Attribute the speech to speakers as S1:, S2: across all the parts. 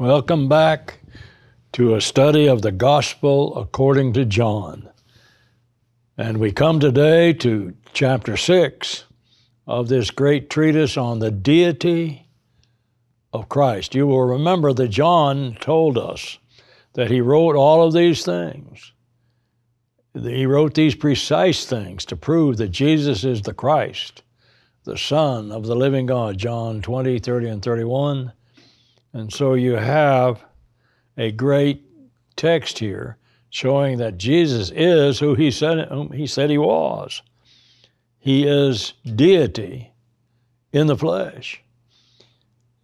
S1: Welcome back to a study of the Gospel according to John. And we come today to chapter 6 of this great treatise on the deity of Christ. You will remember that John told us that he wrote all of these things. He wrote these precise things to prove that Jesus is the Christ, the Son of the living God, John 20, 30, and 31 and so you have a great text here showing that Jesus is who he said, whom he, said he was. He is deity in the flesh.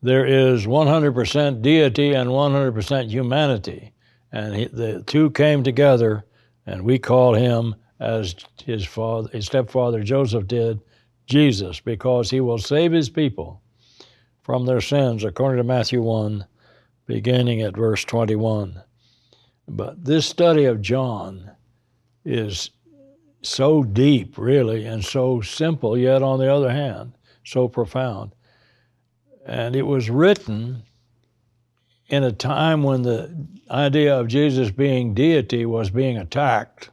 S1: There is 100% deity and 100% humanity. And he, the two came together, and we call him, as his, father, his stepfather Joseph did, Jesus, because he will save his people from their sins, according to Matthew 1, beginning at verse 21. But this study of John is so deep, really, and so simple, yet on the other hand, so profound. And it was written in a time when the idea of Jesus being deity was being attacked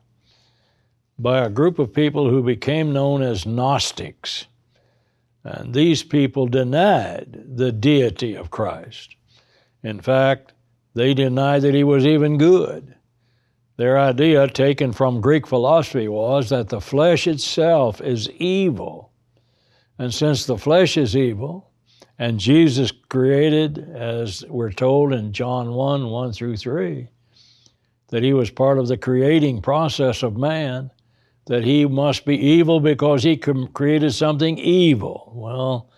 S1: by a group of people who became known as Gnostics. And these people denied the deity of Christ. In fact, they denied that he was even good. Their idea, taken from Greek philosophy, was that the flesh itself is evil. And since the flesh is evil, and Jesus created, as we're told in John 1 1 through 3, that he was part of the creating process of man, that he must be evil because he created something evil. Well,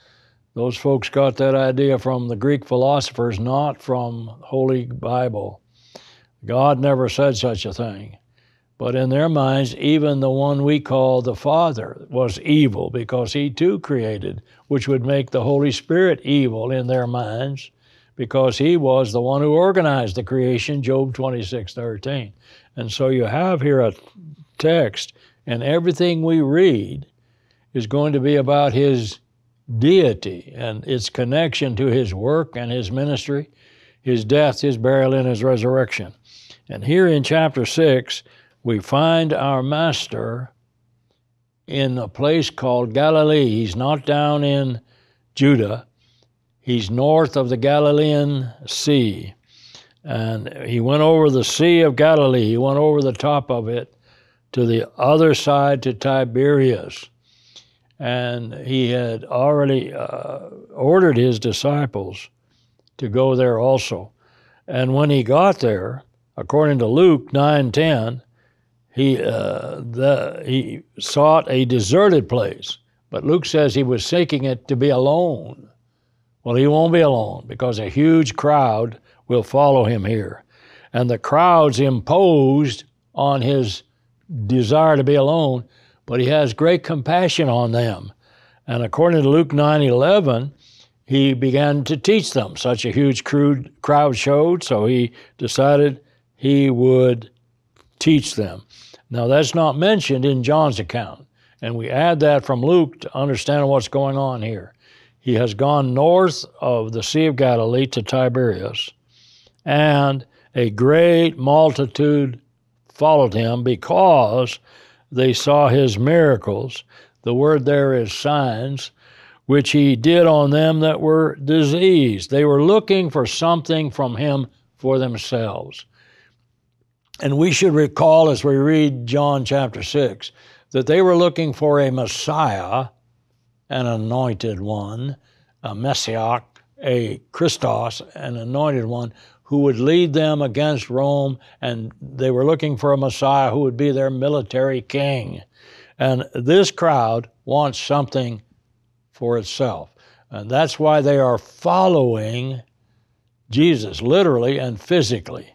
S1: those folks got that idea from the Greek philosophers, not from Holy Bible. God never said such a thing. But in their minds, even the one we call the Father was evil because he too created, which would make the Holy Spirit evil in their minds because he was the one who organized the creation, Job 26 13. And so you have here a text and everything we read is going to be about his deity and its connection to his work and his ministry, his death, his burial, and his resurrection. And here in chapter 6, we find our master in a place called Galilee. He's not down in Judah, he's north of the Galilean Sea. And he went over the Sea of Galilee, he went over the top of it to the other side to Tiberias. And he had already uh, ordered his disciples to go there also. And when he got there, according to Luke 9:10, he uh, he sought a deserted place. But Luke says he was seeking it to be alone. Well, he won't be alone because a huge crowd will follow him here. And the crowds imposed on his desire to be alone, but he has great compassion on them. And according to Luke 9 11, he began to teach them. Such a huge crowd showed, so he decided he would teach them. Now, that's not mentioned in John's account, and we add that from Luke to understand what's going on here. He has gone north of the Sea of Galilee to Tiberias, and a great multitude followed him because they saw his miracles. The word there is signs, which he did on them that were diseased. They were looking for something from him for themselves. And we should recall as we read John chapter 6 that they were looking for a Messiah, an anointed one, a Messiah, a Christos, an anointed one, who would lead them against Rome, and they were looking for a Messiah who would be their military king. And this crowd wants something for itself. And that's why they are following Jesus, literally and physically.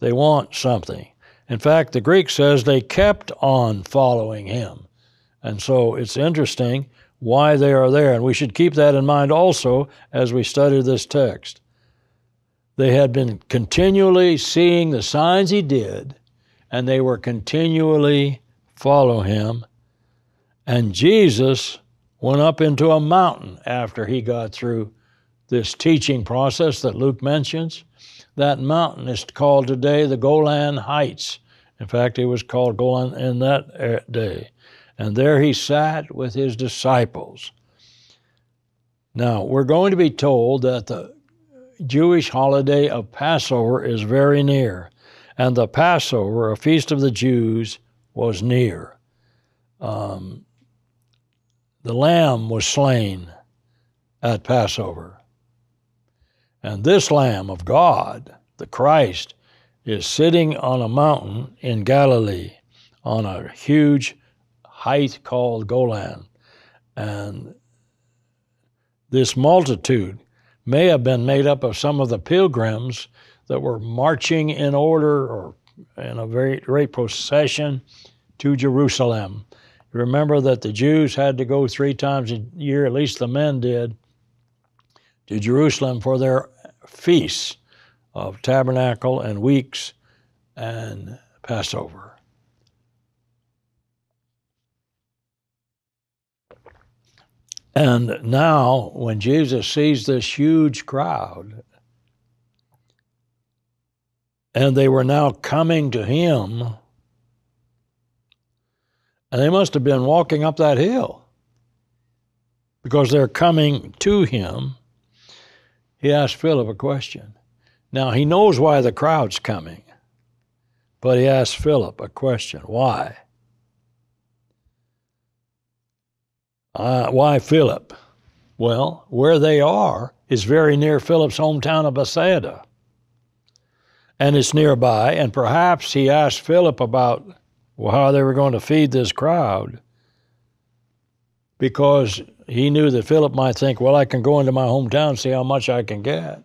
S1: They want something. In fact, the Greek says they kept on following him. And so it's interesting why they are there. And we should keep that in mind also as we study this text. They had been continually seeing the signs he did, and they were continually follow him. And Jesus went up into a mountain after he got through this teaching process that Luke mentions. That mountain is called today the Golan Heights. In fact, it was called Golan in that eh, day. And there he sat with his disciples. Now, we're going to be told that the Jewish holiday of Passover is very near, and the Passover, a feast of the Jews, was near. Um, the lamb was slain at Passover. And this Lamb of God, the Christ, is sitting on a mountain in Galilee on a huge height called Golan. And this multitude may have been made up of some of the pilgrims that were marching in order or in a very great procession to Jerusalem. Remember that the Jews had to go three times a year, at least the men did, to Jerusalem for their feasts of tabernacle and weeks and Passover. And now, when Jesus sees this huge crowd, and they were now coming to him, and they must have been walking up that hill because they're coming to him. He asked Philip a question. Now, he knows why the crowd's coming, but he asked Philip a question. Why? Uh, why Philip? Well, where they are is very near Philip's hometown of Bethsaida. And it's nearby, and perhaps he asked Philip about well, how they were going to feed this crowd because he knew that Philip might think, well, I can go into my hometown and see how much I can get.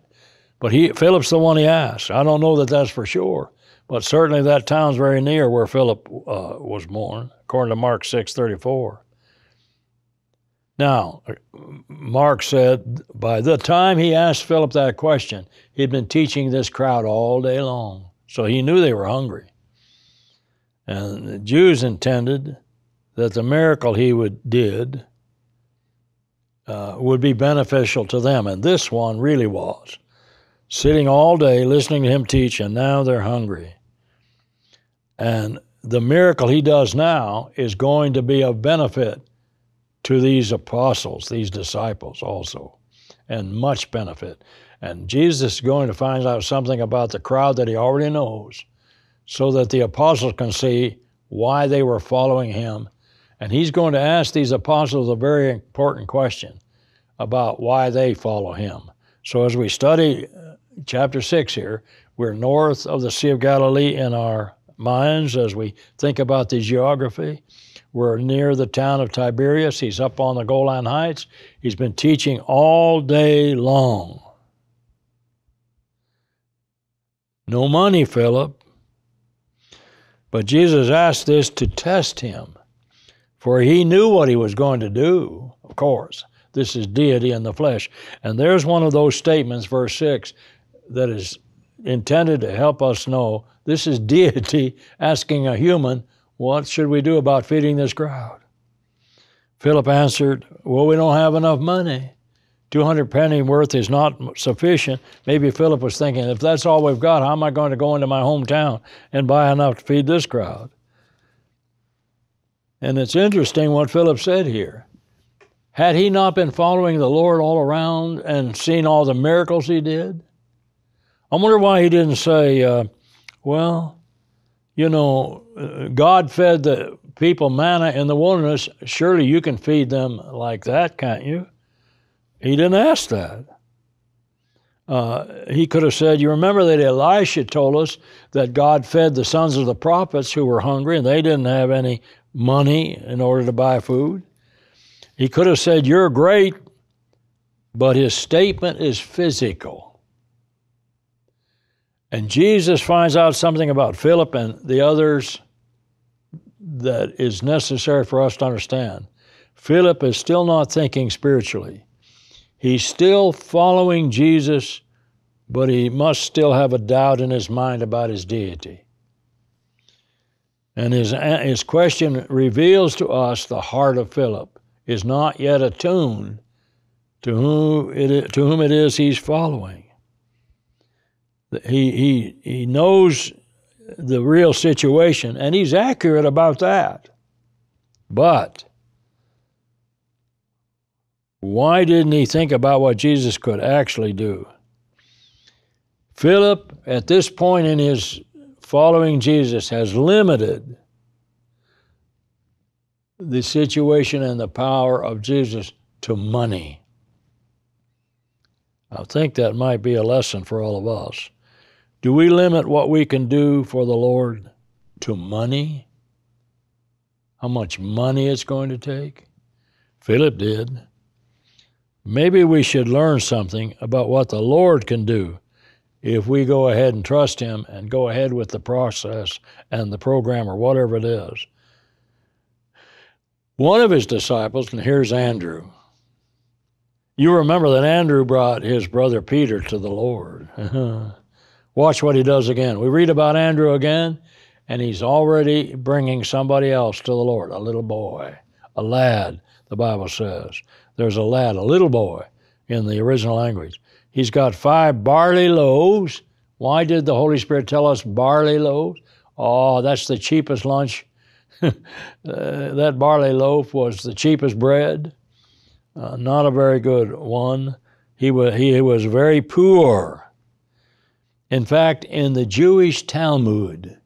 S1: But he, Philip's the one he asked. I don't know that that's for sure, but certainly that town's very near where Philip uh, was born, according to Mark 6:34. Now, Mark said by the time he asked Philip that question, he'd been teaching this crowd all day long, so he knew they were hungry. And the Jews intended that the miracle he would did uh, would be beneficial to them, and this one really was. Sitting all day listening to him teach, and now they're hungry. And the miracle he does now is going to be of benefit to these apostles, these disciples also, and much benefit. And Jesus is going to find out something about the crowd that he already knows so that the apostles can see why they were following him. And he's going to ask these apostles a very important question about why they follow him. So as we study uh, chapter 6 here, we're north of the Sea of Galilee in our minds as we think about the geography. We're near the town of Tiberias. He's up on the Golan Heights. He's been teaching all day long. No money, Philip. But Jesus asked this to test him, for he knew what he was going to do, of course. This is deity in the flesh. And there's one of those statements, verse 6, that is intended to help us know this is deity asking a human, What should we do about feeding this crowd? Philip answered, Well, we don't have enough money. 200 penny worth is not sufficient. Maybe Philip was thinking, if that's all we've got, how am I going to go into my hometown and buy enough to feed this crowd? And it's interesting what Philip said here. Had he not been following the Lord all around and seen all the miracles he did? I wonder why he didn't say, uh, well, you know, God fed the people manna in the wilderness. Surely you can feed them like that, can't you? He didn't ask that. Uh, he could have said, You remember that Elisha told us that God fed the sons of the prophets who were hungry and they didn't have any money in order to buy food? He could have said, You're great, but his statement is physical. And Jesus finds out something about Philip and the others that is necessary for us to understand. Philip is still not thinking spiritually. He's still following Jesus, but he must still have a doubt in his mind about his deity. And his, his question reveals to us the heart of Philip is not yet attuned to whom it, to whom it is he's following. He, he, he knows the real situation, and he's accurate about that. But why didn't he think about what Jesus could actually do? Philip, at this point in his following Jesus, has limited the situation and the power of Jesus to money. I think that might be a lesson for all of us. Do we limit what we can do for the Lord to money? How much money it's going to take? Philip did. Maybe we should learn something about what the Lord can do if we go ahead and trust Him and go ahead with the process and the program or whatever it is. One of his disciples, and here's Andrew. You remember that Andrew brought his brother Peter to the Lord. Watch what he does again. We read about Andrew again, and he's already bringing somebody else to the Lord, a little boy, a lad, the Bible says. There's a lad, a little boy in the original language. He's got five barley loaves. Why did the Holy Spirit tell us barley loaves? Oh, that's the cheapest lunch. uh, that barley loaf was the cheapest bread, uh, not a very good one. He was, he was very poor. In fact, in the Jewish Talmud,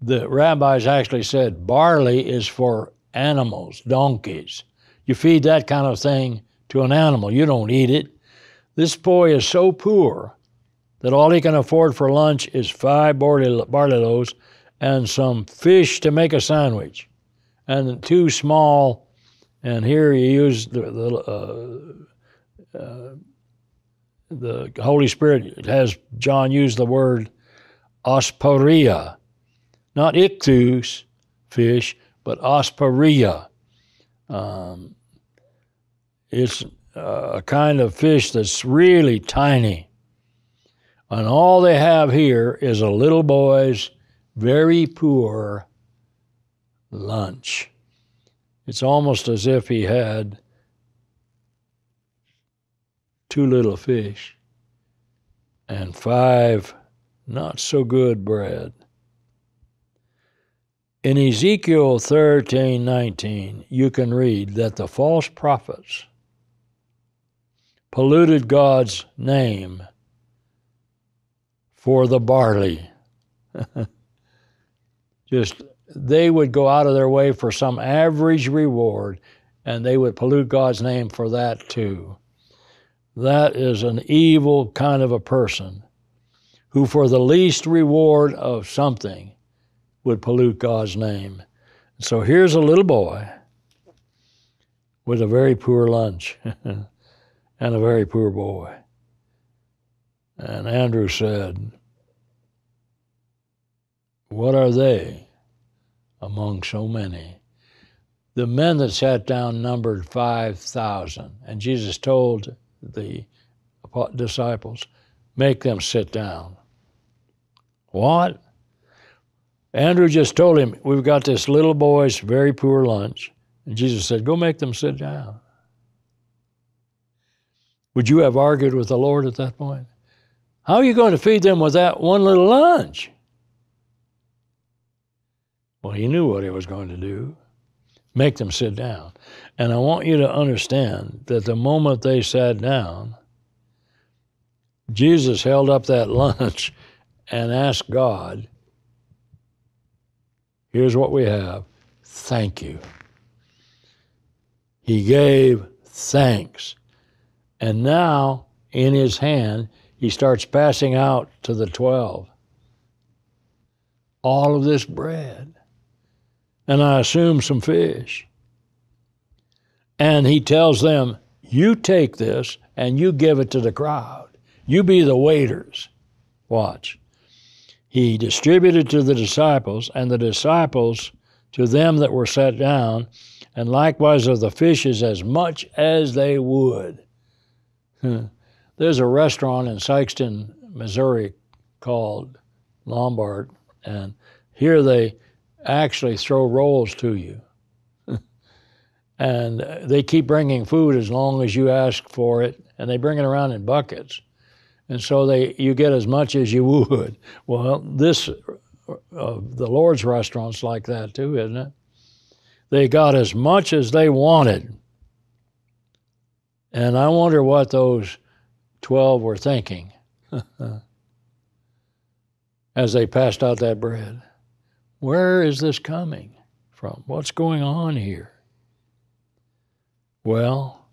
S1: the rabbis actually said barley is for animals, donkeys. You feed that kind of thing to an animal, you don't eat it. This boy is so poor that all he can afford for lunch is five barley, barley loaves and some fish to make a sandwich, and two small. And here he used the the, uh, uh, the Holy Spirit has John use the word asparia, not ichthus fish, but asparia. Um, it's a kind of fish that's really tiny. And all they have here is a little boy's very poor lunch. It's almost as if he had two little fish and five not so good bread. In Ezekiel 13 19, you can read that the false prophets polluted God's name for the barley. Just they would go out of their way for some average reward and they would pollute God's name for that too. That is an evil kind of a person who, for the least reward of something, would pollute God's name. So here's a little boy with a very poor lunch and a very poor boy. And Andrew said, What are they among so many? The men that sat down numbered 5,000. And Jesus told the disciples, Make them sit down. What? Andrew just told him, We've got this little boy's very poor lunch. And Jesus said, Go make them sit down. Would you have argued with the Lord at that point? How are you going to feed them with that one little lunch? Well, he knew what he was going to do make them sit down. And I want you to understand that the moment they sat down, Jesus held up that lunch and asked God Here's what we have. Thank you. He gave thanks. And now, in his hand, he starts passing out to the 12 all of this bread. And I assume some fish. And he tells them, You take this and you give it to the crowd. You be the waiters. Watch he distributed to the disciples, and the disciples to them that were set down, and likewise of the fishes as much as they would. Hmm. There's a restaurant in Sikeston, Missouri called Lambert, and here they actually throw rolls to you. And they keep bringing food as long as you ask for it, and they bring it around in buckets, and so they you get as much as you would. Well, this uh, the Lord's restaurants like that too, isn't it? They got as much as they wanted, and I wonder what those twelve were thinking as they passed out that bread. Where is this coming from? What's going on here? Well,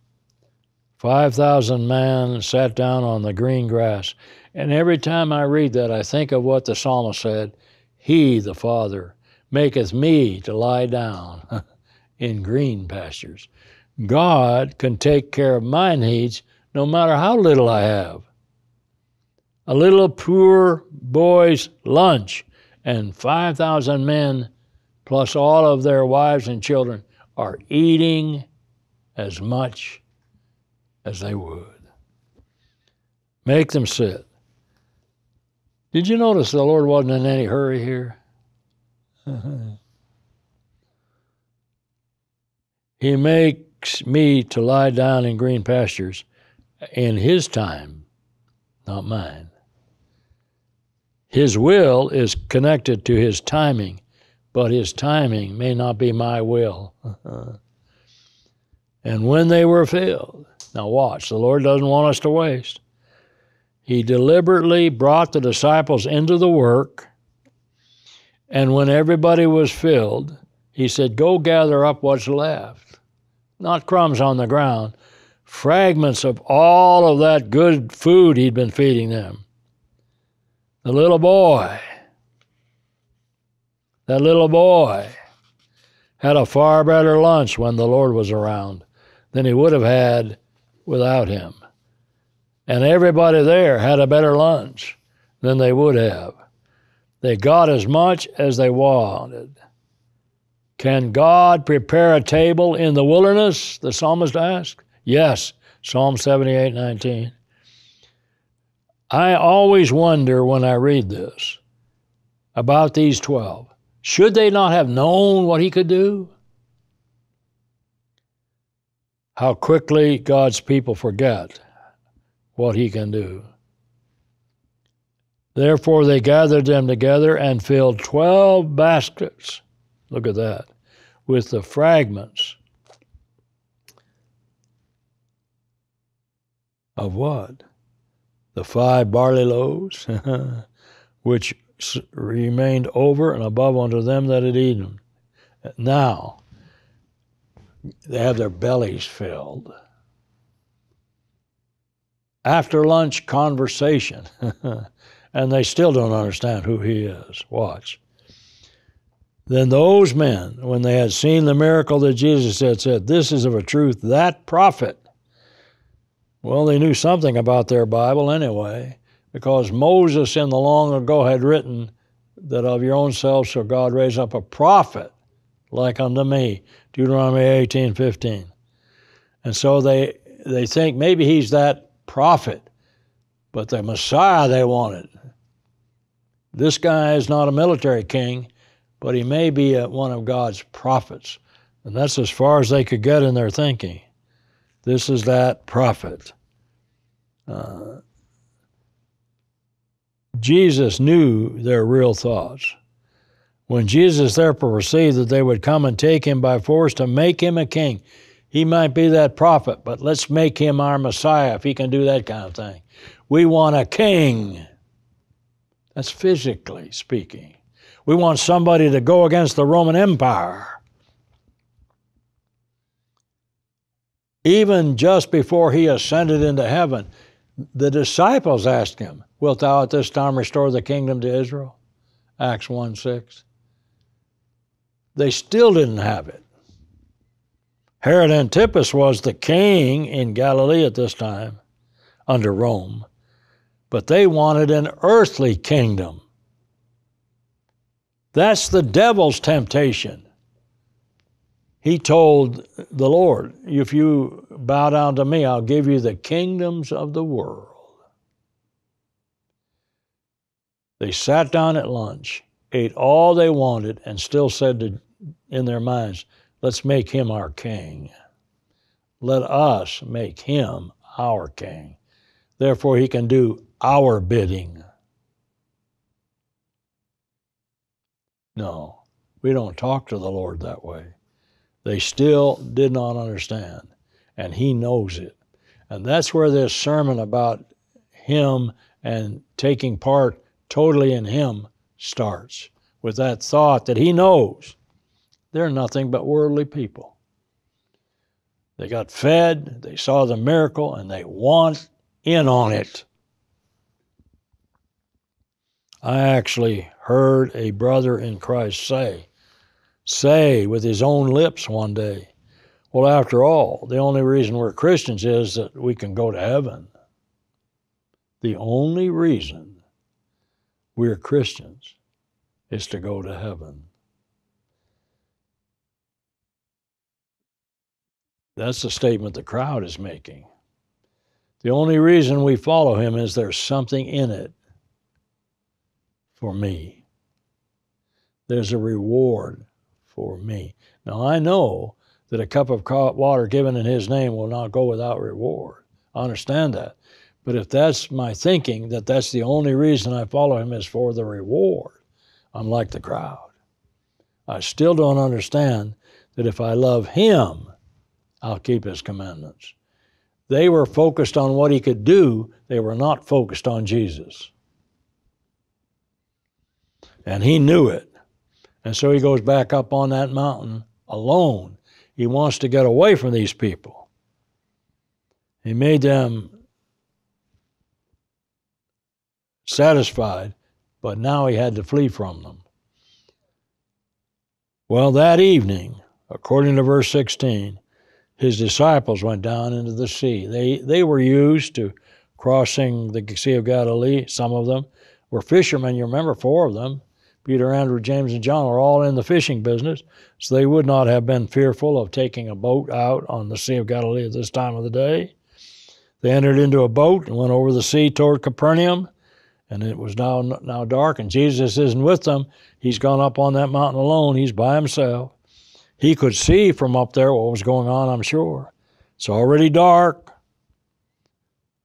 S1: 5,000 men sat down on the green grass. And every time I read that, I think of what the psalmist said He, the Father, maketh me to lie down in green pastures. God can take care of my needs no matter how little I have. A little poor boy's lunch and 5,000 men, plus all of their wives and children, are eating as much as they would. Make them sit. Did you notice the Lord wasn't in any hurry here? he makes me to lie down in green pastures in His time, not mine. His will is connected to His timing, but His timing may not be my will. And when they were filled, now watch, the Lord doesn't want us to waste. He deliberately brought the disciples into the work, and when everybody was filled, he said, Go gather up what's left. Not crumbs on the ground, fragments of all of that good food he'd been feeding them. The little boy, that little boy had a far better lunch when the Lord was around than he would have had without him. And everybody there had a better lunch than they would have. They got as much as they wanted. Can God prepare a table in the wilderness? The psalmist asked. Yes, Psalm 78 19. I always wonder when I read this about these 12. Should they not have known what he could do? How quickly God's people forget what He can do. Therefore, they gathered them together and filled 12 baskets. Look at that. With the fragments of what? The five barley loaves, which remained over and above unto them that had eaten. Now, they have their bellies filled. After lunch conversation, and they still don't understand who he is. Watch. Then those men, when they had seen the miracle that Jesus had said, This is of a truth that prophet. Well, they knew something about their Bible anyway, because Moses in the long ago had written that of your own selves shall God raise up a prophet like unto me. Deuteronomy 18, 15. And so they, they think maybe he's that prophet, but the Messiah they wanted. This guy is not a military king, but he may be a, one of God's prophets. And that's as far as they could get in their thinking. This is that prophet. Uh, Jesus knew their real thoughts. When Jesus therefore perceived that they would come and take him by force to make him a king, he might be that prophet, but let's make him our Messiah if he can do that kind of thing. We want a king. That's physically speaking. We want somebody to go against the Roman Empire. Even just before he ascended into heaven, the disciples asked him, Wilt thou at this time restore the kingdom to Israel? Acts 1 6. They still didn't have it. Herod Antipas was the king in Galilee at this time under Rome, but they wanted an earthly kingdom. That's the devil's temptation. He told the Lord, If you bow down to me, I'll give you the kingdoms of the world. They sat down at lunch ate all they wanted, and still said to, in their minds, Let's make him our king. Let us make him our king. Therefore, he can do our bidding. No, we don't talk to the Lord that way. They still did not understand, and he knows it. And that's where this sermon about him and taking part totally in him starts with that thought that he knows they're nothing but worldly people. They got fed, they saw the miracle, and they want in on it. I actually heard a brother in Christ say, say with his own lips one day, well, after all, the only reason we're Christians is that we can go to heaven. The only reason we're Christians is to go to heaven. That's the statement the crowd is making. The only reason we follow him is there's something in it for me. There's a reward for me. Now, I know that a cup of water given in his name will not go without reward. I understand that. But if that's my thinking, that that's the only reason I follow him is for the reward, I'm like the crowd. I still don't understand that if I love him, I'll keep his commandments. They were focused on what he could do, they were not focused on Jesus. And he knew it. And so he goes back up on that mountain alone. He wants to get away from these people. He made them satisfied, but now he had to flee from them. Well, that evening, according to verse 16, his disciples went down into the sea. They, they were used to crossing the Sea of Galilee. Some of them were fishermen. You remember four of them Peter, Andrew, James, and John were all in the fishing business, so they would not have been fearful of taking a boat out on the Sea of Galilee at this time of the day. They entered into a boat and went over the sea toward Capernaum, and it was now, now dark, and Jesus isn't with them. He's gone up on that mountain alone, he's by himself. He could see from up there what was going on, I'm sure. It's already dark.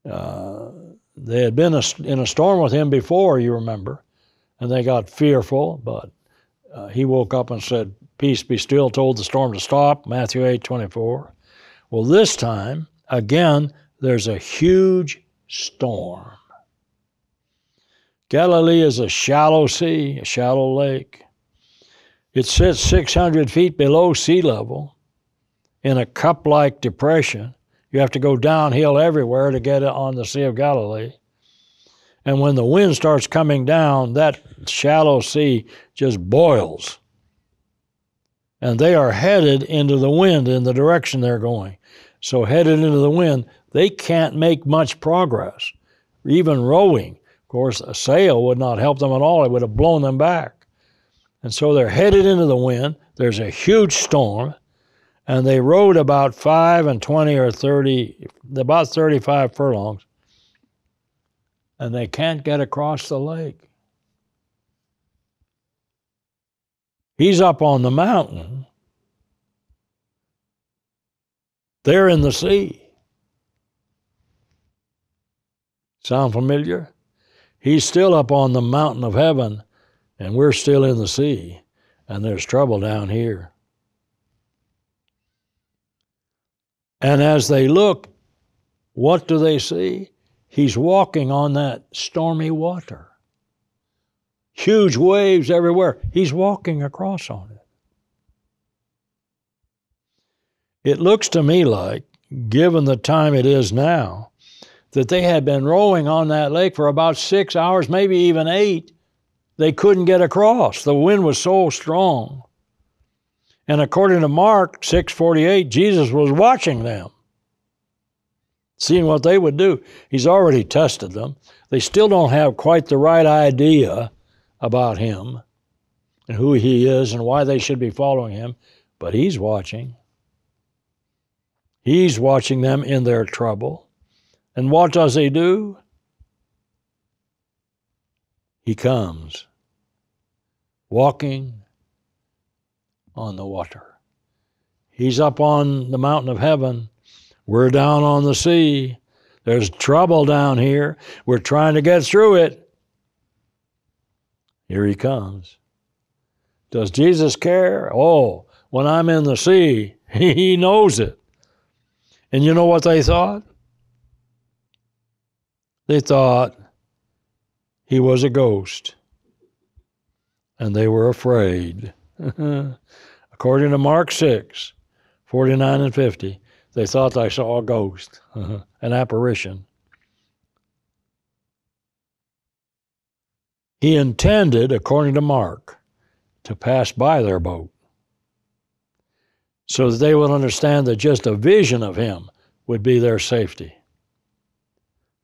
S1: Uh, they had been a, in a storm with him before, you remember and they got fearful, but uh, he woke up and said, Peace be still, told the storm to stop, Matthew 8 24. Well, this time, again, there's a huge storm. Galilee is a shallow sea, a shallow lake. It sits 600 feet below sea level in a cup like depression. You have to go downhill everywhere to get on the Sea of Galilee. And when the wind starts coming down, that shallow sea just boils. And they are headed into the wind in the direction they're going. So, headed into the wind, they can't make much progress. Even rowing, of course, a sail would not help them at all, it would have blown them back. And so they're headed into the wind. There's a huge storm, and they rowed about five and 20 or 30, about 35 furlongs and they can't get across the lake. He's up on the mountain. They're in the sea. Sound familiar? He's still up on the mountain of heaven, and we're still in the sea, and there's trouble down here. And as they look, what do they see? He's walking on that stormy water. Huge waves everywhere. He's walking across on it. It looks to me like, given the time it is now, that they had been rowing on that lake for about six hours, maybe even eight. They couldn't get across. The wind was so strong. And according to Mark 6:48, Jesus was watching them seeing what they would do. He's already tested them. They still don't have quite the right idea about him and who he is and why they should be following him, but he's watching. He's watching them in their trouble. And what does he do? He comes walking on the water. He's up on the mountain of heaven. We're down on the sea. There's trouble down here. We're trying to get through it. Here he comes. Does Jesus care? Oh, when I'm in the sea, he knows it. And you know what they thought? They thought he was a ghost. And they were afraid. According to Mark 6, 49 and 50, they thought they saw a ghost, an apparition. He intended, according to Mark, to pass by their boat so that they would understand that just a vision of him would be their safety.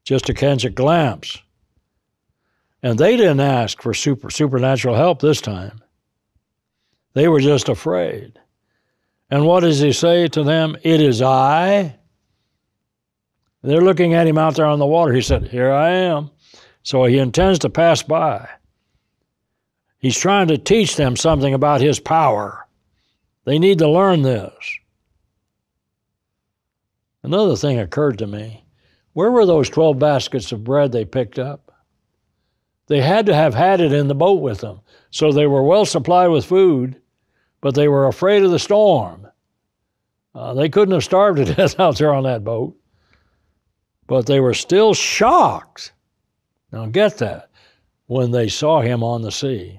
S1: Just to catch a glimpse. And they didn't ask for super, supernatural help this time. They were just afraid. And what does he say to them? It is I. They're looking at him out there on the water. He said, Here I am. So he intends to pass by. He's trying to teach them something about his power. They need to learn this. Another thing occurred to me. Where were those 12 baskets of bread they picked up? They had to have had it in the boat with them. So they were well supplied with food, but they were afraid of the storm. Uh, they couldn't have starved to death out there on that boat, but they were still shocked. Now, get that when they saw him on the sea.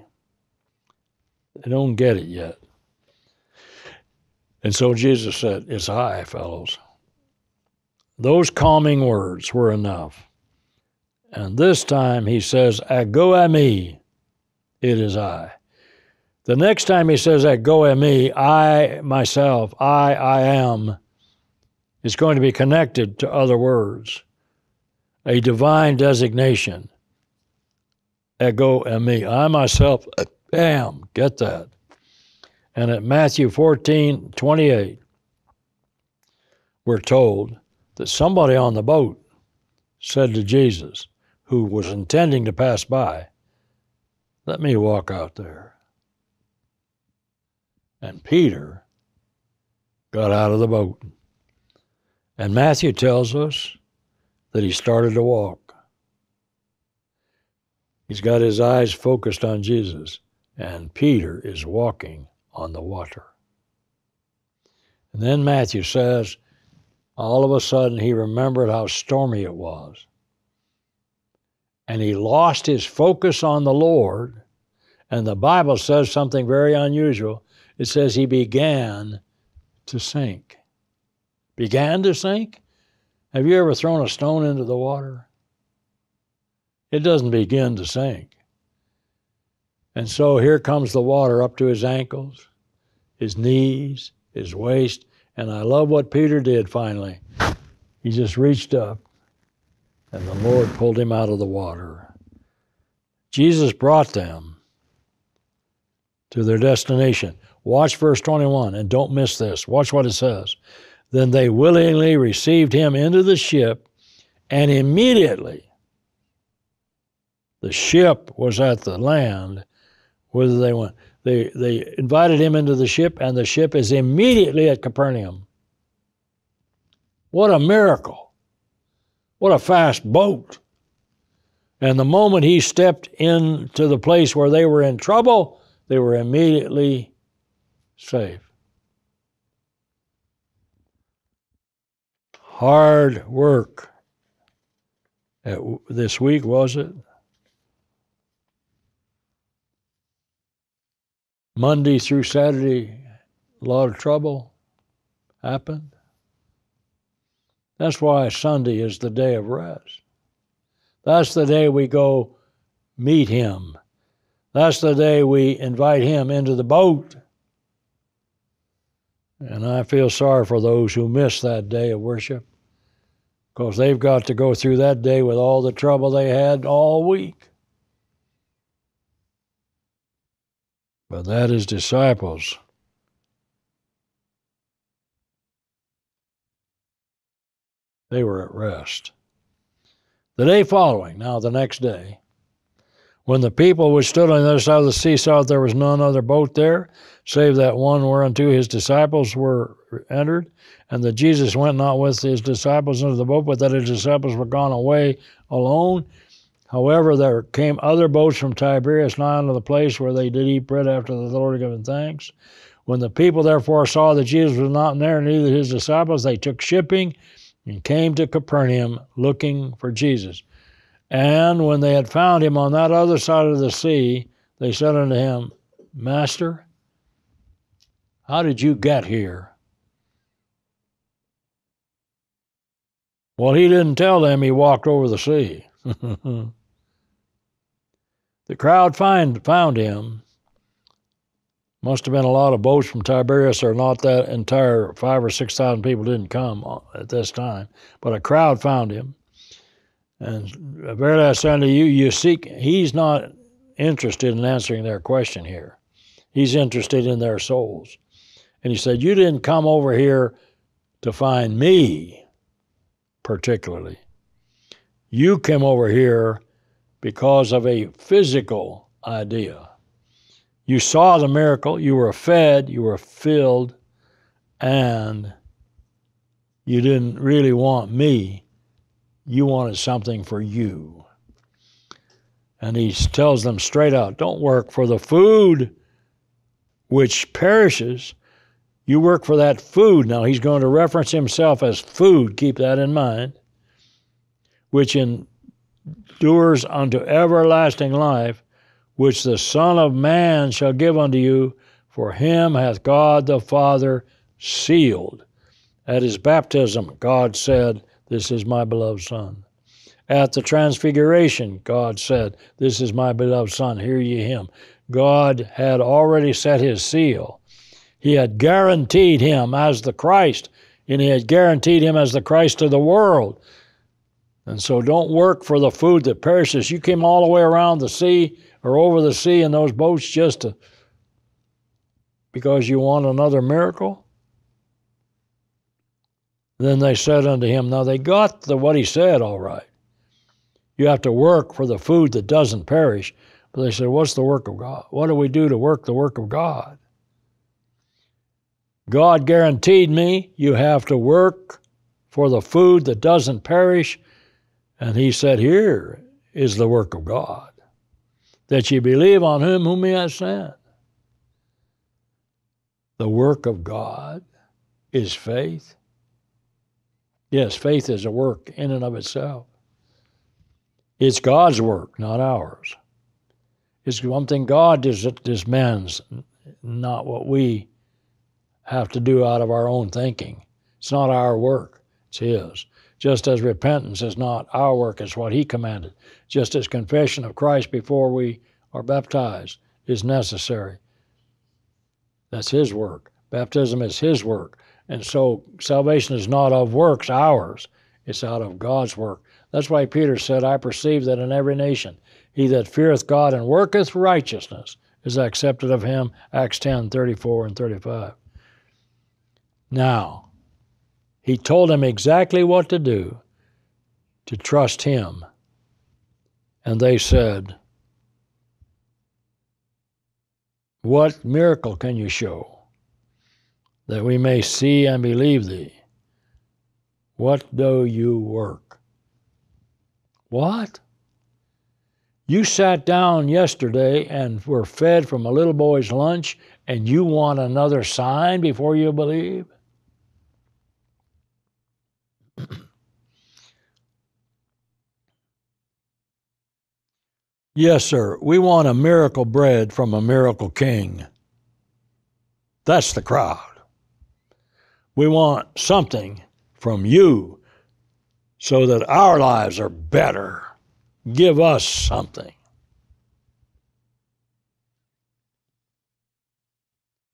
S1: They don't get it yet. And so Jesus said, It's I, fellows. Those calming words were enough. And this time he says, Ego eimi, it is I. The next time he says that, ego eimi, I myself, I, I am, is going to be connected to other words, a divine designation. Ego eimi, I myself am. Get that. And at Matthew 14, 28, we're told that somebody on the boat said to Jesus, who was intending to pass by, Let me walk out there. And Peter got out of the boat. And Matthew tells us that he started to walk. He's got his eyes focused on Jesus, and Peter is walking on the water. And then Matthew says, all of a sudden he remembered how stormy it was. And he lost his focus on the Lord. And the Bible says something very unusual it says he began to sink. Began to sink? Have you ever thrown a stone into the water? It doesn't begin to sink. And so here comes the water up to his ankles, his knees, his waist. And I love what Peter did finally. He just reached up, and the Lord pulled him out of the water. Jesus brought them to their destination. Watch verse 21 and don't miss this. Watch what it says. Then they willingly received him into the ship, and immediately the ship was at the land whither they went. They, they invited him into the ship, and the ship is immediately at Capernaum. What a miracle! What a fast boat! And the moment he stepped into the place where they were in trouble, they were immediately safe. Hard work at, this week, was it? Monday through Saturday, a lot of trouble happened. That's why Sunday is the day of rest. That's the day we go meet Him. That's the day we invite Him into the boat and I feel sorry for those who miss that day of worship because they've got to go through that day with all the trouble they had all week. But that is disciples. They were at rest. The day following, now the next day, When the people which stood on the other side of the sea saw that there was none other boat there, save that one whereunto his disciples were entered, and that Jesus went not with his disciples into the boat, but that his disciples were gone away alone. However, there came other boats from Tiberias nigh unto the place where they did eat bread after the Lord had given thanks. When the people therefore saw that Jesus was not there, neither his disciples, they took shipping and came to Capernaum looking for Jesus. And when they had found him on that other side of the sea, they said unto him, Master, how did you get here? Well, he didn't tell them he walked over the sea. the crowd find, found him. Must have been a lot of boats from Tiberias, or not that entire five or six thousand people didn't come uh, at this time, but a crowd found him. And verily I say unto you, you seek, he's not interested in answering their question here. He's interested in their souls. And he said, You didn't come over here to find me particularly. You came over here because of a physical idea. You saw the miracle, you were fed, you were filled, and you didn't really want me you wanted something for you. And he tells them straight out don't work for the food which perishes. You work for that food. Now, he's going to reference himself as food, keep that in mind, which endures unto everlasting life, which the Son of Man shall give unto you, for him hath God the Father sealed. At his baptism, God said, this is my beloved Son. At the Transfiguration, God said, This is my beloved Son, hear ye him. God had already set his seal. He had guaranteed him as the Christ, and he had guaranteed him as the Christ of the world. And so don't work for the food that perishes. You came all the way around the sea or over the sea in those boats just to because you want another miracle? Then they said unto him, Now they got the, what he said all right. You have to work for the food that doesn't perish. But they said, What's the work of God? What do we do to work the work of God? God guaranteed me you have to work for the food that doesn't perish. And he said, Here is the work of God, that ye believe on him whom he has sent. The work of God is faith. Yes, faith is a work in and of itself. It's God's work, not ours. It's something God does; it demands, not what we have to do out of our own thinking. It's not our work, it's His. Just as repentance is not our work, it's what He commanded. Just as confession of Christ before we are baptized is necessary. That's His work. Baptism is His work. And so salvation is not of works, ours. It's out of God's work. That's why Peter said, I perceive that in every nation he that feareth God and worketh righteousness is accepted of him. Acts 10 34 and 35. Now, he told them exactly what to do to trust him. And they said, What miracle can you show? that we may see and believe thee. What do you work? What? You sat down yesterday and were fed from a little boy's lunch, and you want another sign before you believe? Yes, sir. We want a miracle bread from a miracle king. That's the crowd. We want something from you so that our lives are better. Give us something.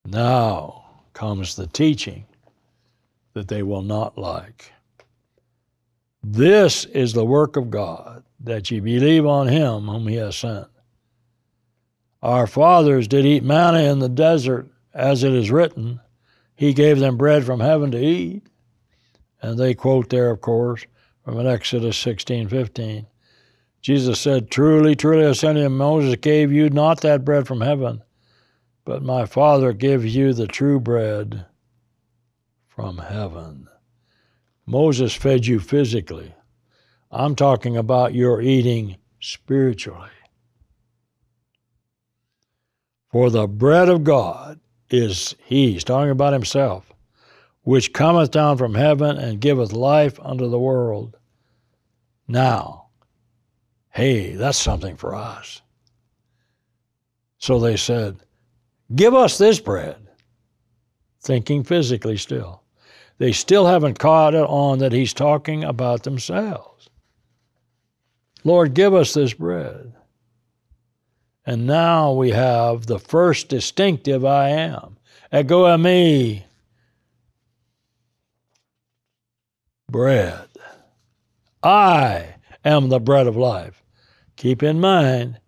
S1: Now comes the teaching that they will not like. This is the work of God, that ye believe on him whom he has sent. Our fathers did eat manna in the desert, as it is written, he gave them bread from heaven to eat. And they quote there, of course, from Exodus 16 15. Jesus said, Truly, truly, I say to you, Moses gave you not that bread from heaven, but my Father gives you the true bread from heaven. Moses fed you physically. I'm talking about your eating spiritually. For the bread of God is He, he's talking about Himself, which cometh down from heaven and giveth life unto the world. Now, hey, that's something for us. So they said, Give us this bread, thinking physically still. They still haven't caught it on that he's talking about themselves. Lord, give us this bread. And now we have the first distinctive I am. Ego eimi. Bread. I am the bread of life. Keep in mind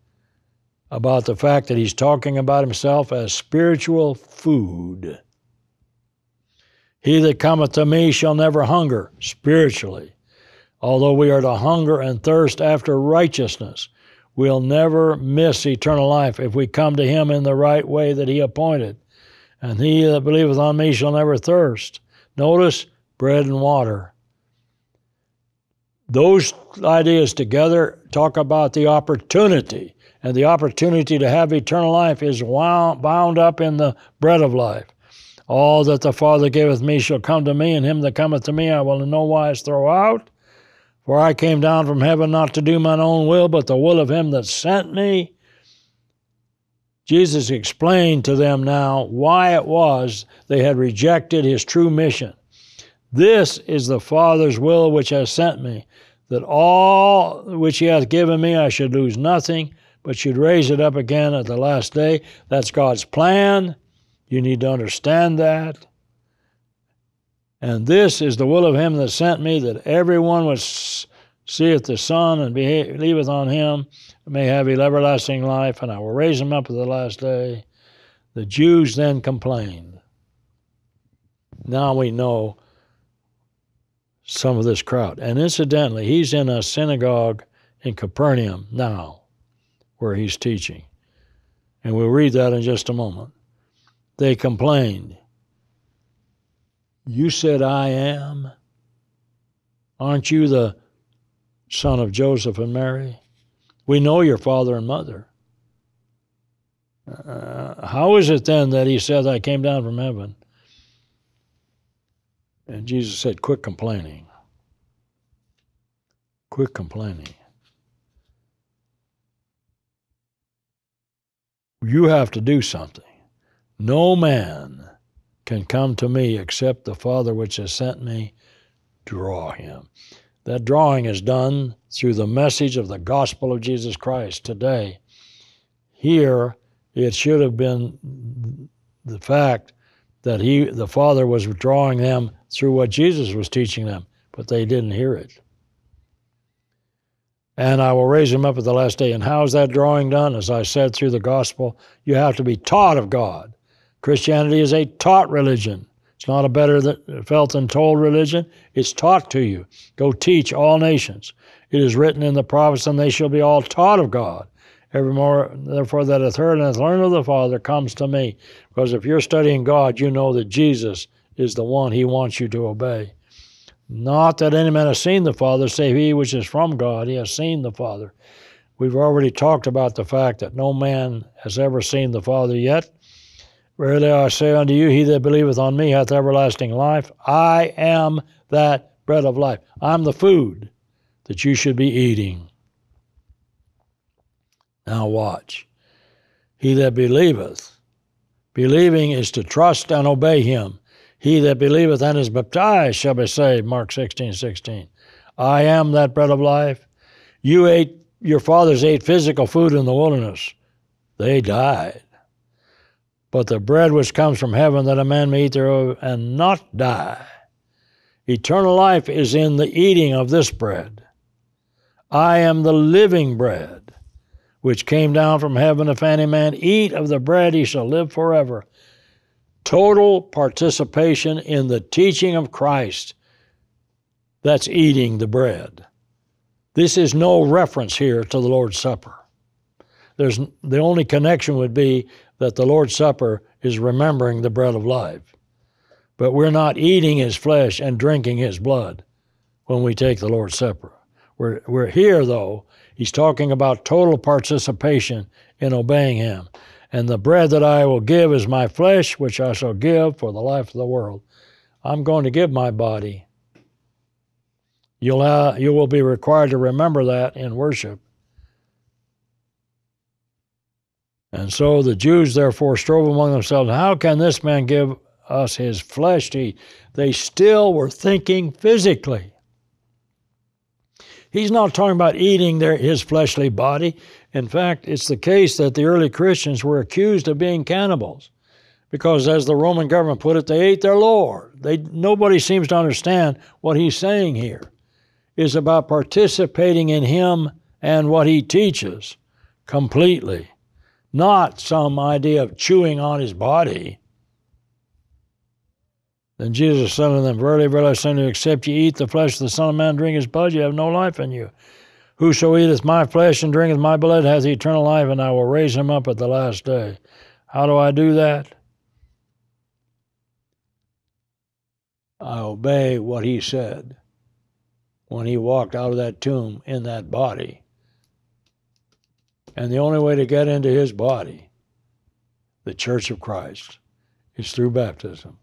S1: about the fact that he's talking about himself as spiritual food. He that cometh to me shall never hunger spiritually. Although we are to hunger and thirst after righteousness, we'll never miss eternal life if we come to him in the right way that he appointed. And he that believeth on me shall never thirst. Notice bread and water. Those ideas together talk about the opportunity, and the opportunity to have eternal life is wound, bound up in the bread of life. All that the Father giveth me shall come to me, and him that cometh to me I will in no wise throw out. For I came down from heaven not to do mine own will, but the will of him that sent me. Jesus explained to them now why it was they had rejected his true mission. This is the Father's will which has sent me, that all which he hath given me I should lose nothing, but should raise it up again at the last day. That's God's plan. You need to understand that. And this is the will of him that sent me, that everyone which seeth the Son and believeth on him may have everlasting life, and I will raise him up at the last day. The Jews then complained. Now we know some of this crowd. And incidentally, he's in a synagogue in Capernaum now, where he's teaching. And we'll read that in just a moment they complained. You said, I am. Aren't you the son of Joseph and Mary? We know your father and mother. Uh, how is it then that he said, I came down from heaven? And Jesus said, Quit complaining. Quit complaining. You have to do something. No man can come to me except the Father which has sent me draw him. That drawing is done through the message of the gospel of Jesus Christ today. Here, it should have been the fact that he, the Father was drawing them through what Jesus was teaching them, but they didn't hear it. And I will raise him up at the last day. And how is that drawing done? As I said, through the gospel, you have to be taught of God. Christianity is a taught religion. It's not a better felt than told religion. It's taught to you. Go teach all nations. It is written in the prophets, and they shall be all taught of God. Evermore, therefore, that hath heard and hath learned of the Father comes to me. Because if you're studying God, you know that Jesus is the one He wants you to obey. Not that any man has seen the Father, save he which is from God. He has seen the Father. We've already talked about the fact that no man has ever seen the Father yet. Verily I say unto you, he that believeth on me hath everlasting life. I am that bread of life. I'm the food that you should be eating. Now watch. He that believeth, believing is to trust and obey him. He that believeth and is baptized shall be saved. Mark 16, 16. I am that bread of life. You ate, your fathers ate physical food in the wilderness. They died. But the bread which comes from heaven, that a man may eat thereof and not die. Eternal life is in the eating of this bread. I am the living bread, which came down from heaven. If any man eat of the bread, he shall live forever. Total participation in the teaching of Christ. That's eating the bread. This is no reference here to the Lord's Supper. There's, the only connection would be that the Lord's Supper is remembering the bread of life. But we're not eating his flesh and drinking his blood when we take the Lord's Supper. We're, we're here, though, he's talking about total participation in obeying him. And the bread that I will give is my flesh, which I shall give for the life of the world. I'm going to give my body. You'll you will be required to remember that in worship. And so the Jews therefore strove among themselves, How can this man give us his flesh to eat? They still were thinking physically. He's not talking about eating their, his fleshly body. In fact, it's the case that the early Christians were accused of being cannibals because, as the Roman government put it, they ate their Lord. They, nobody seems to understand what he's saying here is about participating in him and what he teaches completely, not some idea of chewing on his body. Then Jesus said unto them, Verily, verily, I say unto you, except ye eat the flesh of the Son of Man, drink his blood, ye have no life in you. Whoso eateth my flesh and drinketh my blood hath eternal life, and I will raise him up at the last day. How do I do that? I obey what he said when he walked out of that tomb in that body. And the only way to get into his body, the church of Christ, is through baptism.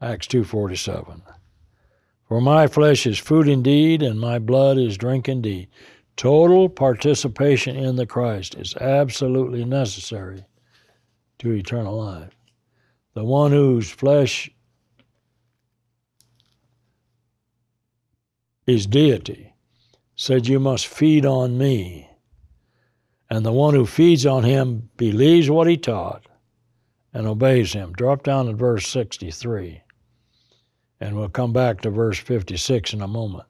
S1: Acts 2:47. For my flesh is food indeed and my blood is drink indeed. Total participation in the Christ is absolutely necessary to eternal life the one whose flesh is deity, said, You must feed on me. And the one who feeds on him believes what he taught and obeys him. Drop down to verse 63, and we'll come back to verse 56 in a moment.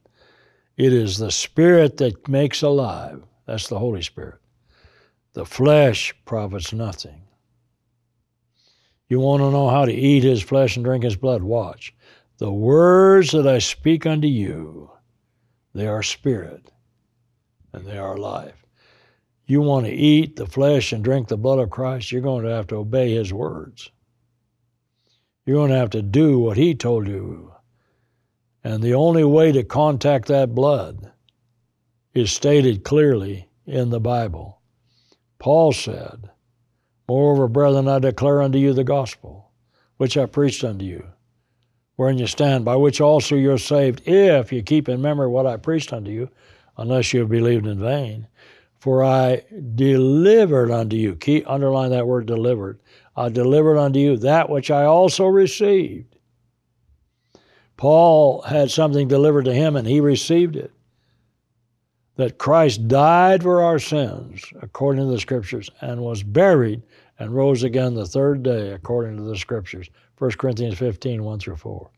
S1: It is the Spirit that makes alive. That's the Holy Spirit. The flesh profits nothing. You want to know how to eat his flesh and drink his blood? Watch. The words that I speak unto you, they are spirit and they are life. You want to eat the flesh and drink the blood of Christ, you're going to have to obey his words. You're going to have to do what he told you. And the only way to contact that blood is stated clearly in the Bible. Paul said, Moreover, brethren, I declare unto you the gospel, which I preached unto you, wherein you stand, by which also you're saved, if you keep in memory what I preached unto you, unless you have believed in vain. For I delivered unto you, keep, underline that word delivered, I delivered unto you that which I also received. Paul had something delivered to him and he received it that Christ died for our sins, according to the Scriptures, and was buried and rose again the third day, according to the Scriptures. 1 Corinthians 15, 1 through 4.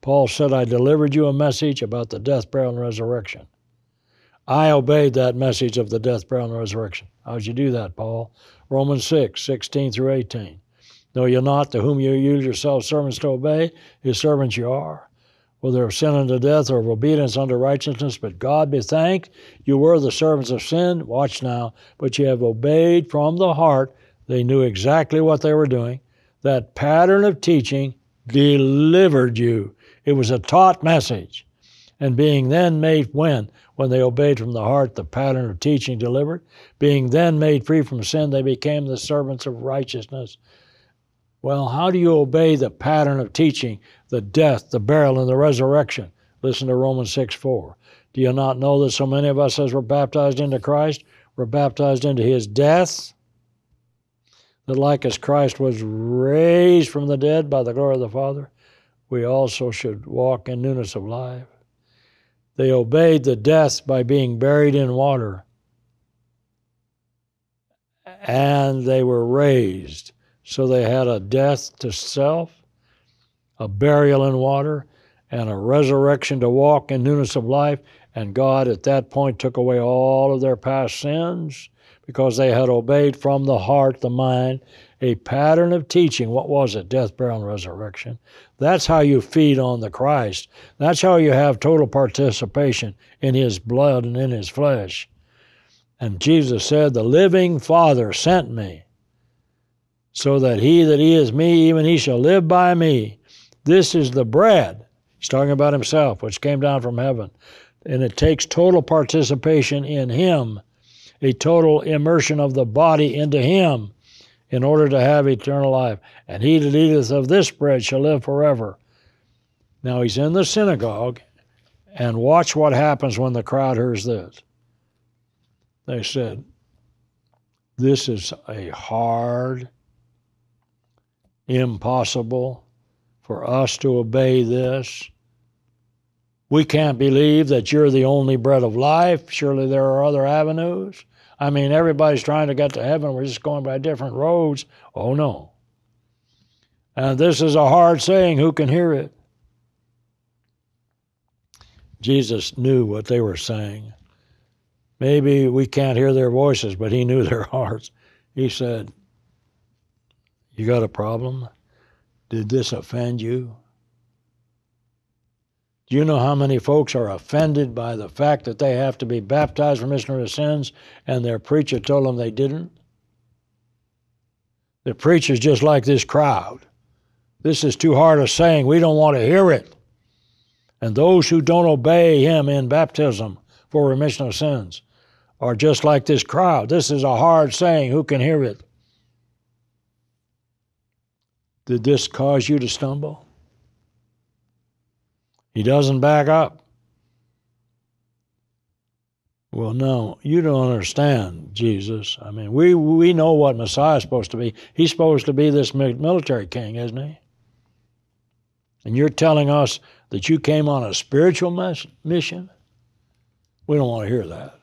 S1: Paul said, I delivered you a message about the death, burial, and resurrection. I obeyed that message of the death, burial, and resurrection. How'd you do that, Paul? Romans 6, 16 through 18. Know you not to whom you use yourselves servants to obey, his servants you are whether of sin unto death or of obedience unto righteousness. But God be thanked, you were the servants of sin. Watch now. But you have obeyed from the heart. They knew exactly what they were doing. That pattern of teaching delivered you. It was a taught message. And being then made when? When they obeyed from the heart, the pattern of teaching delivered. Being then made free from sin, they became the servants of righteousness. Well, how do you obey the pattern of teaching, the death, the burial, and the resurrection? Listen to Romans 6 4. Do you not know that so many of us, as were baptized into Christ, were baptized into his death? That like as Christ was raised from the dead by the glory of the Father, we also should walk in newness of life. They obeyed the death by being buried in water, and they were raised so they had a death to self, a burial in water, and a resurrection to walk in newness of life. And God at that point took away all of their past sins because they had obeyed from the heart, the mind, a pattern of teaching. What was it? Death, burial, and resurrection. That's how you feed on the Christ. That's how you have total participation in His blood and in His flesh. And Jesus said, The living Father sent me, so that he that is me, even he shall live by me. This is the bread. He's talking about himself, which came down from heaven. And it takes total participation in Him, a total immersion of the body into Him in order to have eternal life. And he that eateth of this bread shall live forever. Now he's in the synagogue, and watch what happens when the crowd hears this. They said, This is a hard, impossible for us to obey this. We can't believe that you're the only bread of life. Surely there are other avenues. I mean, everybody's trying to get to heaven. We're just going by different roads. Oh, no. And this is a hard saying. Who can hear it? Jesus knew what they were saying. Maybe we can't hear their voices, but he knew their hearts. He said, You got a problem? Did this offend you? Do you know how many folks are offended by the fact that they have to be baptized for remission of sins and their preacher told them they didn't? The preacher's just like this crowd. This is too hard a saying. We don't want to hear it. And those who don't obey him in baptism for remission of sins are just like this crowd. This is a hard saying. Who can hear it? Did this cause you to stumble? He doesn't back up. Well, no, you don't understand, Jesus. I mean, we, we know what Messiah is supposed to be. He's supposed to be this military king, isn't he? And you're telling us that you came on a spiritual mission? We don't want to hear that.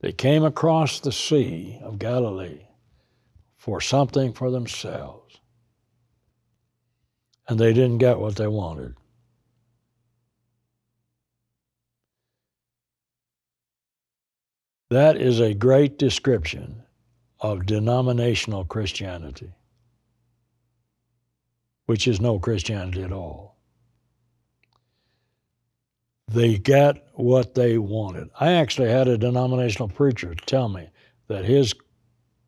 S1: They came across the Sea of Galilee for something for themselves. And they didn't get what they wanted. That is a great description of denominational Christianity, which is no Christianity at all. They get what they wanted. I actually had a denominational preacher tell me that his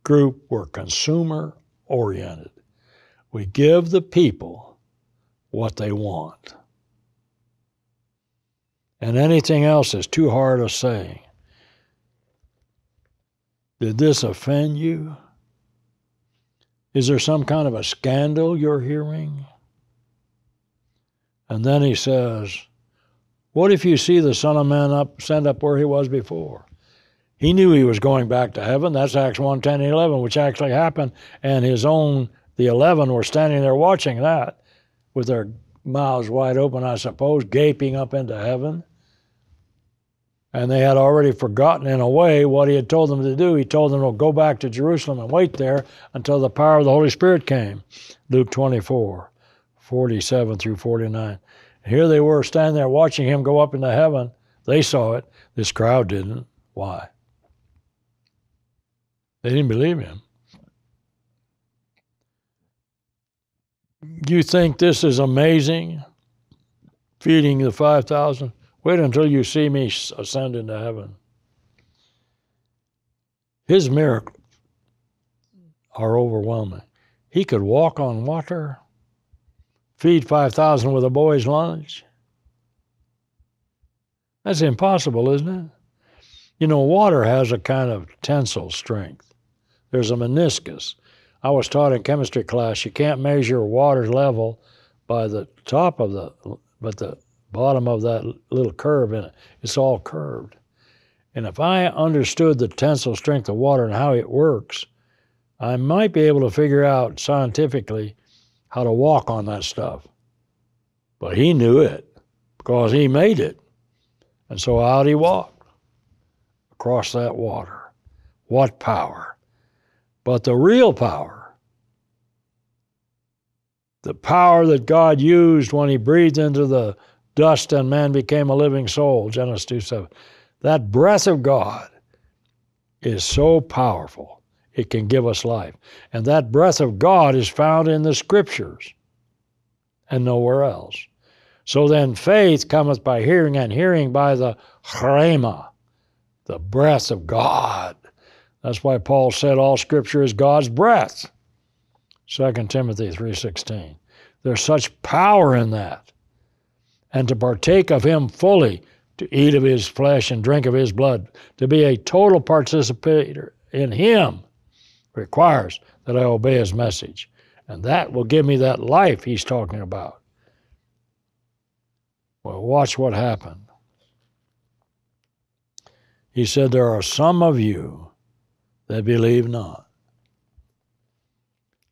S1: group were consumer oriented. We give the people what they want. And anything else is too hard a saying. Did this offend you? Is there some kind of a scandal you're hearing? And then he says, What if you see the Son of Man up send up where he was before? He knew he was going back to heaven. That's Acts 1 10 and 11, which actually happened. And his own, the 11, were standing there watching that with their mouths wide open, I suppose, gaping up into heaven and they had already forgotten in a way what he had told them to do. He told them to go back to Jerusalem and wait there until the power of the Holy Spirit came. Luke 24, 47 through 49. Here they were standing there watching him go up into heaven. They saw it. This crowd didn't. Why? They didn't believe him. You think this is amazing? Feeding the 5,000? Wait until you see me ascend into heaven. His miracles are overwhelming. He could walk on water, feed 5,000 with a boy's lunch. That's impossible, isn't it? You know, water has a kind of tensile strength. There's a meniscus. I was taught in chemistry class you can't measure water level by the top of the, but the bottom of that little curve in it. It's all curved. And if I understood the tensile strength of water and how it works, I might be able to figure out scientifically how to walk on that stuff. But he knew it because he made it. And so out he walked across that water. What power! But the real power, the power that God used when he breathed into the dust and man became a living soul, Genesis 2 7. That breath of God is so powerful, it can give us life. And that breath of God is found in the scriptures and nowhere else. So then faith cometh by hearing, and hearing by the rhema, the breath of God. That's why Paul said all scripture is God's breath. 2 Timothy 3:16. There's such power in that. And to partake of him fully, to eat of his flesh and drink of his blood, to be a total participator in him requires that I obey his message. And that will give me that life he's talking about. Well, watch what happened. He said, There are some of you that believe not.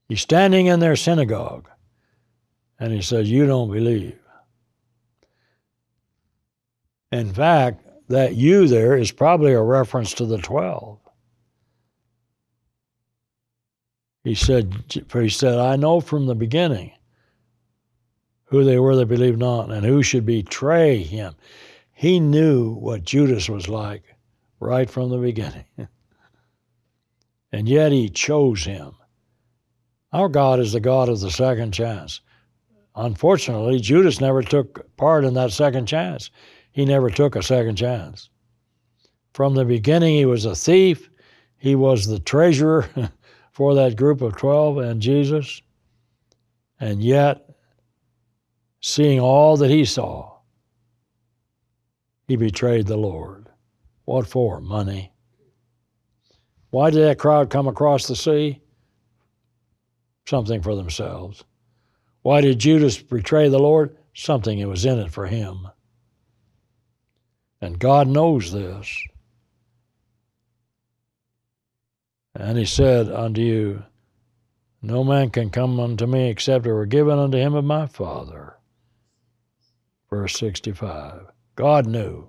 S1: He's standing in their synagogue and he says, You don't believe. In fact, that you there is probably a reference to the 12. He said, he said, I know from the beginning who they were that believed not and who should betray him. He knew what Judas was like right from the beginning. and yet he chose him. Our God is the God of the second chance. Unfortunately, Judas never took part in that second chance. He never took a second chance. From the beginning, he was a thief. He was the treasurer for that group of 12 and Jesus. And yet, seeing all that he saw, he betrayed the Lord. What for? Money. Why did that crowd come across the sea? Something for themselves. Why did Judas betray the Lord? Something that was in it for him. And God knows this. And he said unto you, No man can come unto me except it were given unto him of my Father. Verse 65. God knew.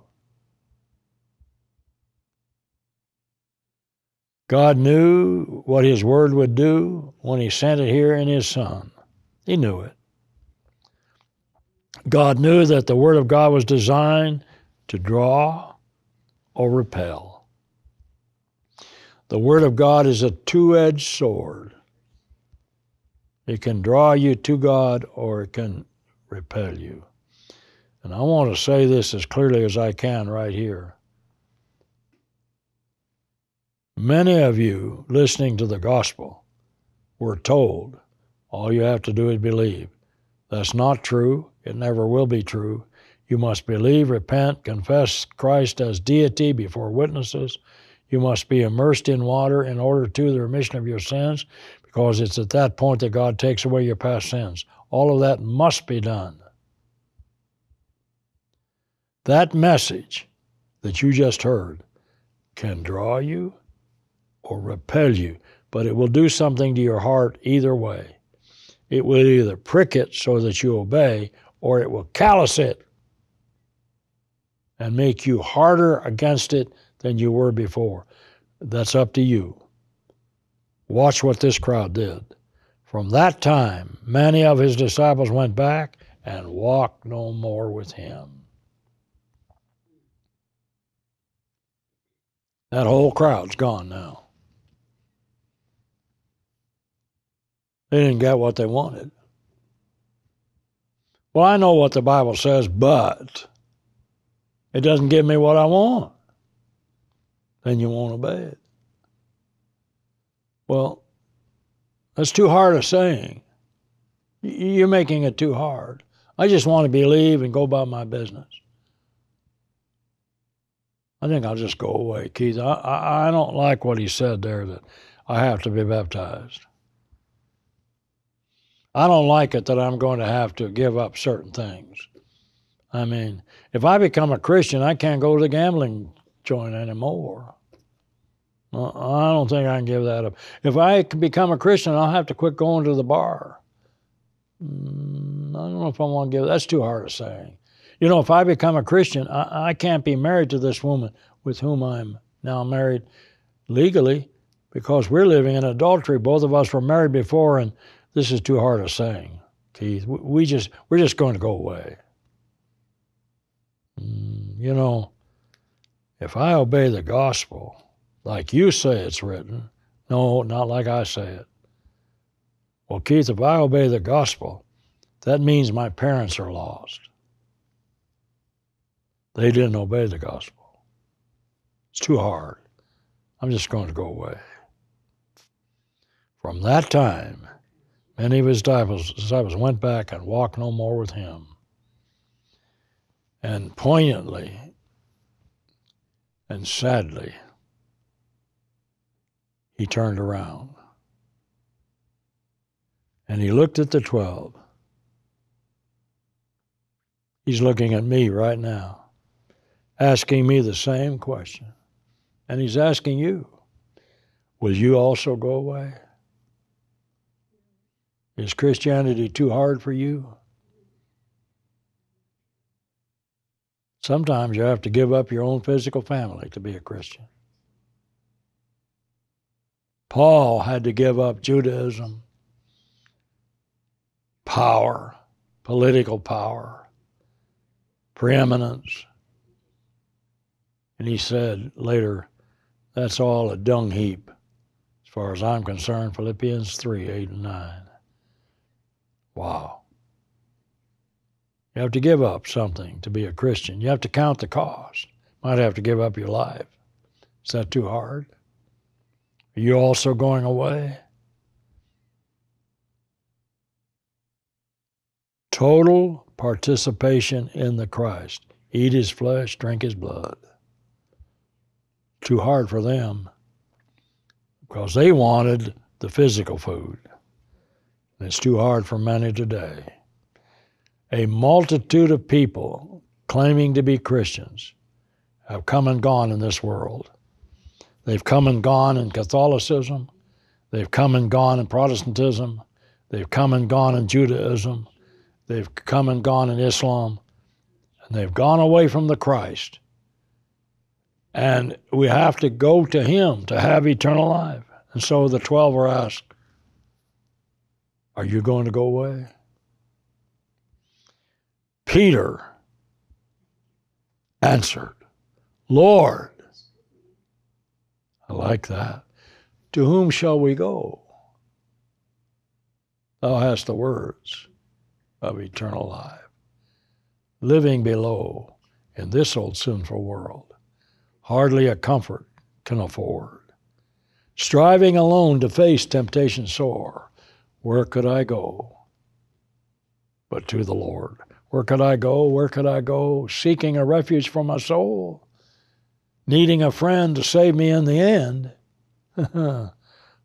S1: God knew what His Word would do when He sent it here in His Son. He knew it. God knew that the Word of God was designed to draw or repel. The Word of God is a two edged sword. It can draw you to God or it can repel you. And I want to say this as clearly as I can right here. Many of you listening to the gospel were told all you have to do is believe. That's not true. It never will be true. You must believe, repent, confess Christ as deity before witnesses. You must be immersed in water in order to the remission of your sins, because it's at that point that God takes away your past sins. All of that must be done. That message that you just heard can draw you or repel you, but it will do something to your heart either way. It will either prick it so that you obey, or it will callous it and make you harder against it than you were before. That's up to you. Watch what this crowd did. From that time, many of his disciples went back and walked no more with him. That whole crowd's gone now. They didn't get what they wanted. Well, I know what the Bible says, but it doesn't give me what I want. Then you won't obey it. Well, that's too hard a saying. You're making it too hard. I just want to believe and go about my business. I think I'll just go away, Keith. I, I, I don't like what he said there that I have to be baptized. I don't like it that I'm going to have to give up certain things. I mean, if I become a Christian, I can't go to the gambling joint anymore. I don't think I can give that up. If I become a Christian, I'll have to quit going to the bar. Mm, I don't know if I want to give that's too hard a saying. You know, if I become a Christian, I, I can't be married to this woman with whom I'm now married legally because we're living in adultery. Both of us were married before, and this is too hard a saying, Keith. We just we're just going to go away. Mm, you know, if I obey the gospel like you say it's written, no, not like I say it. Well, Keith, if I obey the gospel, that means my parents are lost. They didn't obey the gospel. It's too hard. I'm just going to go away. From that time, many of his disciples, disciples went back and walked no more with him. And poignantly and sadly, he turned around and he looked at the 12. He's looking at me right now, asking me the same question. And he's asking you, will you also go away? Is Christianity too hard for you? Sometimes you have to give up your own physical family to be a Christian. Paul had to give up Judaism, power, political power, preeminence. And he said later, that's all a dung heap as far as I'm concerned. Philippians 3 8 and 9. Wow. You have to give up something to be a Christian. You have to count the cost. Might have to give up your life. Is that too hard? Are you also going away? Total participation in the Christ. Eat his flesh, drink his blood. Too hard for them because they wanted the physical food. And it's too hard for many today. A multitude of people claiming to be Christians have come and gone in this world. They've come and gone in Catholicism. They've come and gone in Protestantism. They've come and gone in Judaism. They've come and gone in Islam. And they've gone away from the Christ. And we have to go to Him to have eternal life. And so the 12 are asked, Are you going to go away? Peter answered, Lord, I like that. To whom shall we go? Thou hast the words of eternal life. Living below in this old sinful world, hardly a comfort can afford. Striving alone to face temptation sore, where could I go but to the Lord? Where could I go? Where could I go? Seeking a refuge for my soul, needing a friend to save me in the end.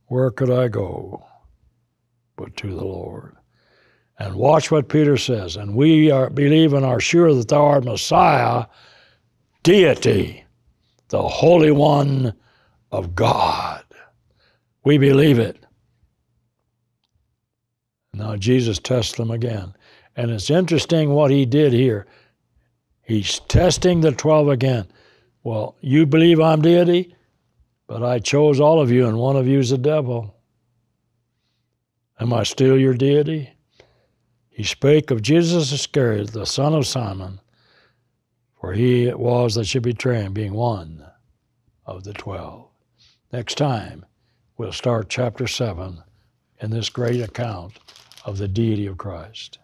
S1: Where could I go but to the Lord? And watch what Peter says. And we are, believe and are sure that thou art Messiah, deity, the Holy One of God. We believe it. Now Jesus tests them again. And it's interesting what he did here. He's testing the 12 again. Well, you believe I'm deity, but I chose all of you, and one of you's the devil. Am I still your deity? He spake of Judas Iscariot, the son of Simon, for he it was that should betray him, being one of the twelve. Next time, we'll start chapter 7 in this great account of the deity of Christ.